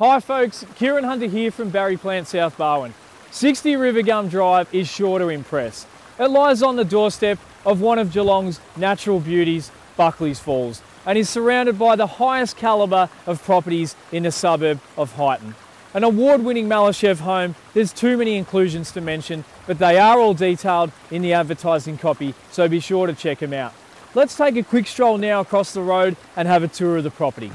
Hi folks, Kieran Hunter here from Barry Plant South Barwon. 60 River Gum Drive is sure to impress. It lies on the doorstep of one of Geelong's natural beauties, Buckley's Falls, and is surrounded by the highest calibre of properties in the suburb of Highton. An award-winning Malashev home, there's too many inclusions to mention, but they are all detailed in the advertising copy, so be sure to check them out. Let's take a quick stroll now across the road and have a tour of the property.